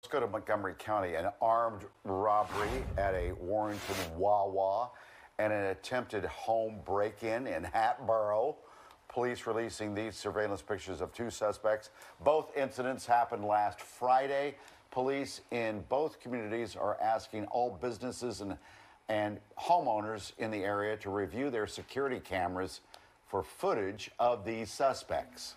Let's go to Montgomery County. An armed robbery at a Warrington Wawa and an attempted home break in in Hatboro. Police releasing these surveillance pictures of two suspects. Both incidents happened last Friday. Police in both communities are asking all businesses and, and homeowners in the area to review their security cameras for footage of these suspects.